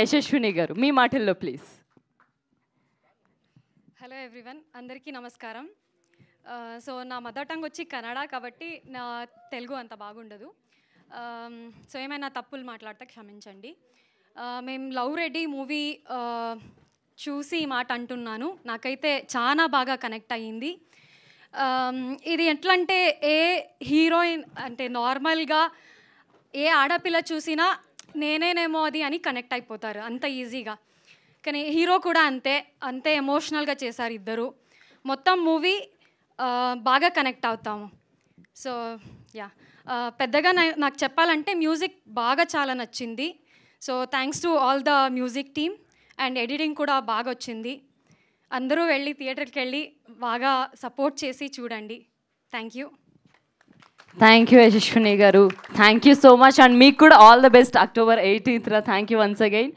యశస్విని గారు మీ మాటల్లో ప్లీజ్. హలో ఎవ్రీవన్ అందరికీ నమస్కారం. సో నా మదర్ టంగ్ వచ్చి కన్నడ కాబట్టి నా తెలుగు అంత బాగుండదు. సో ఏమైనా తప్పులు మాట్లాడితే క్షమించండి. మేము లవ్ రెడ్డి మూవీ చూసి మాట అంటున్నాను. నాకైతే చాలా బాగా కనెక్ట్ అయ్యింది. ఇది ఎట్లా అంటే ఏ హీరోయిన్ అంటే నార్మల్గా ఏ ఆడపిల్ల చూసినా నేనేనేమో అది అని కనెక్ట్ అయిపోతారు అంత ఈజీగా కానీ హీరో కూడా అంతే అంతే ఎమోషనల్గా చేశారు ఇద్దరు. మొత్తం మూవీ బాగా కనెక్ట్ అవుతాము. సో యా పెద్దగా నాకు చెప్పాలంటే మ్యూజిక్ బాగా చాలా నచ్చింది. So thanks to all the music team and editing కూడా బాగా వచ్చింది. అందరూ వెళ్ళి థియేటర్కి వెళ్ళి బాగా సపోర్ట్ చేసి చూడండి. Thank you thank you Yashaswini గారు thank you so much and మీకు కూడా all the best October eighteenth thank you once again